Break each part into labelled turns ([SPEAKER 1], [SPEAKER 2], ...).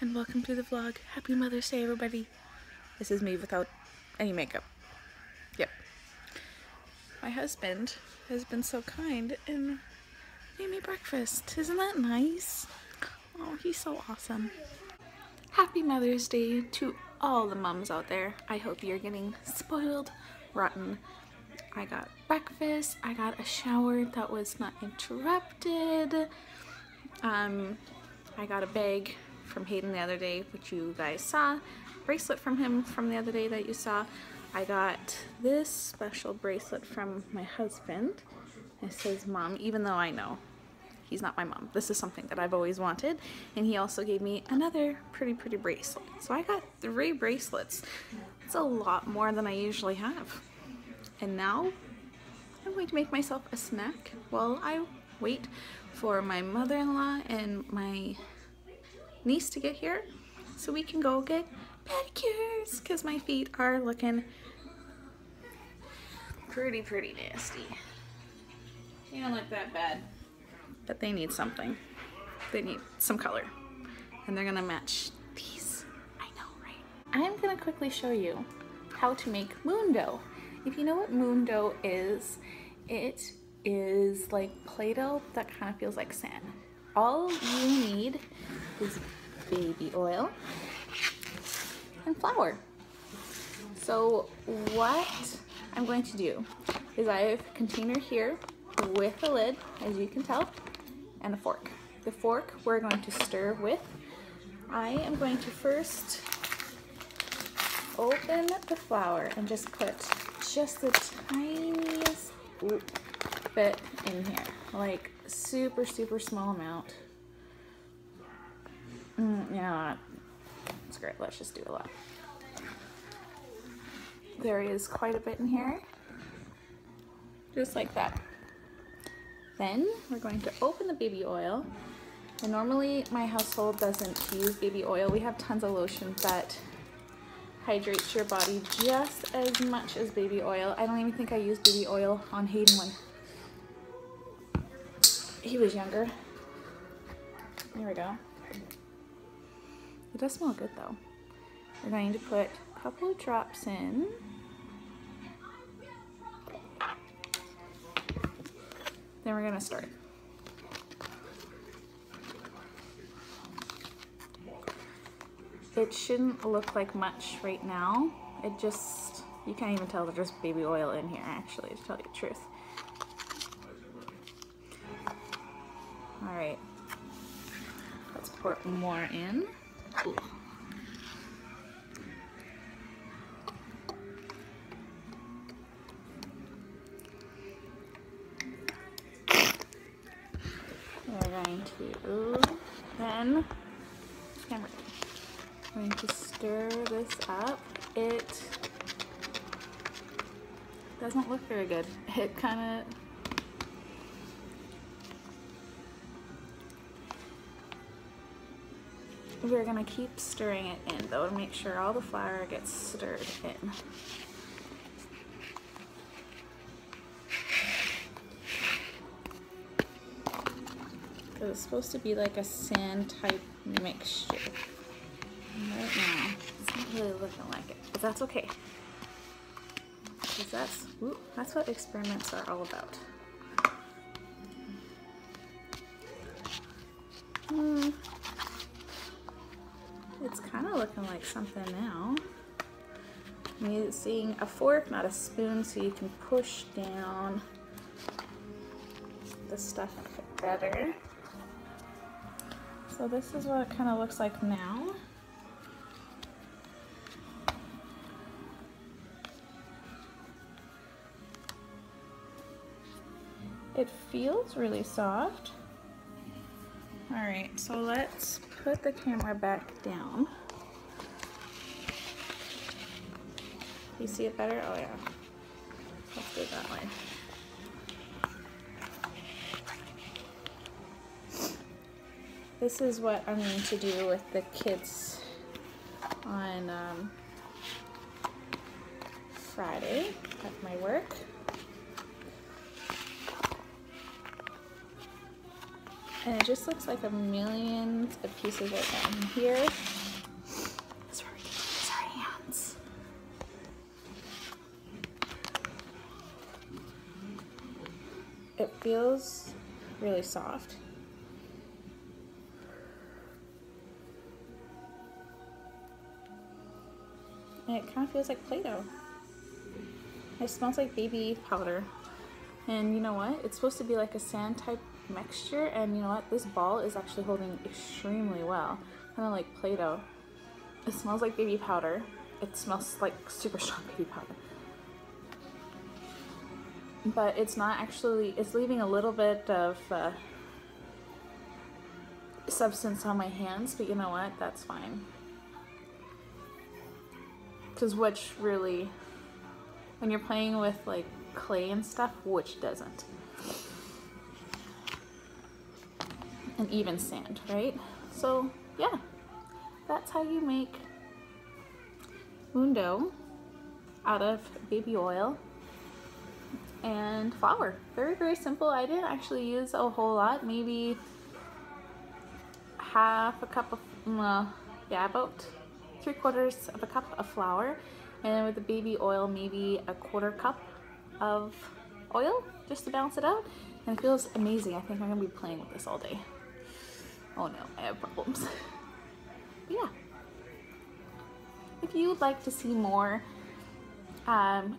[SPEAKER 1] and welcome to the vlog. Happy Mother's Day, everybody. This is me without any makeup. Yep. My husband has been so kind and made me breakfast. Isn't that nice? Oh, he's so awesome. Happy Mother's Day to all the moms out there. I hope you're getting spoiled, rotten. I got breakfast. I got a shower that was not interrupted. Um, I got a bag from Hayden the other day, which you guys saw. Bracelet from him from the other day that you saw. I got this special bracelet from my husband. It says mom, even though I know he's not my mom. This is something that I've always wanted. And he also gave me another pretty, pretty bracelet. So I got three bracelets. It's a lot more than I usually have. And now I'm going to make myself a snack while I wait for my mother-in-law and my niece to get here so we can go get pedicures because my feet are looking pretty, pretty nasty. They don't look that bad, but they need something. They need some color and they're gonna match these. I know, right? I'm gonna quickly show you how to make moon dough. If you know what moon dough is, it is like Play-Doh that kind of feels like sand. All you need is baby oil and flour. So what I'm going to do is I have a container here with a lid, as you can tell, and a fork. The fork we're going to stir with. I am going to first open the flour and just put just the tiniest bit in here, like super, super small amount. Mm, you know what? It's great. Let's just do a lot. There is quite a bit in here. Just like that. Then we're going to open the baby oil. And normally my household doesn't use baby oil. We have tons of lotion that hydrates your body just as much as baby oil. I don't even think I used baby oil on Hayden when he was younger. There we go. It does smell good though. We're going to put a couple of drops in. Then we're gonna start. It shouldn't look like much right now. It just, you can't even tell there's baby oil in here actually, to tell you the truth. All right, let's pour more in. We're going to then camera. Going to stir this up. It doesn't look very good. It kind of We're gonna keep stirring it in though to make sure all the flour gets stirred in. It's supposed to be like a sand type mixture. right now, it's not really looking like it, but that's okay. Because that's, that's what experiments are all about. Hmm. Looking like something now. I'm using a fork, not a spoon, so you can push down the stuff better. So this is what it kind of looks like now. It feels really soft. All right, so let's put the camera back down. You see it better? Oh yeah. Let's do it that way. This is what I'm going to do with the kids on um, Friday at my work. And it just looks like a million of pieces right down here. It feels really soft. And it kind of feels like Play-Doh. It smells like baby powder. And you know what? It's supposed to be like a sand type mixture and you know what? This ball is actually holding extremely well. Kind of like Play-Doh. It smells like baby powder. It smells like super strong baby powder. But it's not actually, it's leaving a little bit of uh, substance on my hands, but you know what? That's fine. Because which really, when you're playing with like clay and stuff, which doesn't? And even sand, right? So yeah, that's how you make dough out of baby oil and flour. Very, very simple. I didn't actually use a whole lot, maybe half a cup of, uh, yeah, about three quarters of a cup of flour. And with the baby oil maybe a quarter cup of oil just to balance it out. And it feels amazing. I think I'm gonna be playing with this all day. Oh no I have problems. Yeah. If you would like to see more um,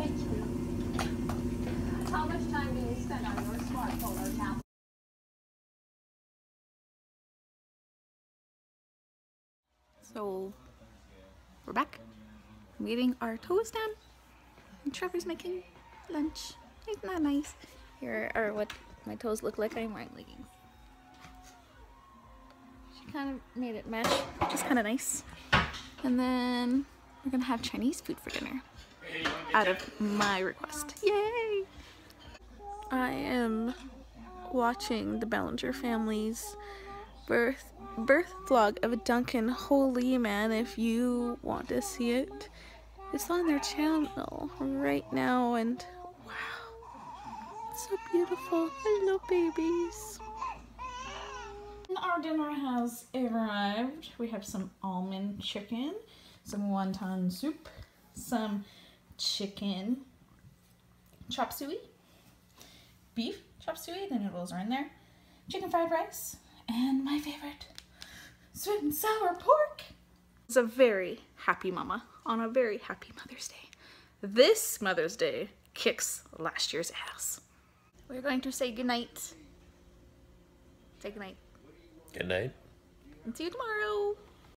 [SPEAKER 1] How much time do you spend on your smartphone or tablet? So we're back. I'm eating our toes down. And Trevor's making lunch. Isn't that nice? Here are what my toes look like. I'm wearing leggings. She kind of made it mesh, which is kind of nice. And then we're gonna have Chinese food for dinner. Out of my request. Yay! I am watching the Ballinger family's birth birth vlog of a Duncan. Holy man, if you want to see it, it's on their channel right now and wow, it's so beautiful. Hello babies. Our dinner has arrived. We have some almond chicken, some wonton soup, some chicken chop suey, beef chop suey, the noodles are in there, chicken fried rice, and my favorite, sweet and sour pork. It's a very happy mama on a very happy Mother's Day. This Mother's Day kicks last year's ass. We're going to say goodnight. Say goodnight.
[SPEAKER 2] Good night.
[SPEAKER 1] And see you tomorrow.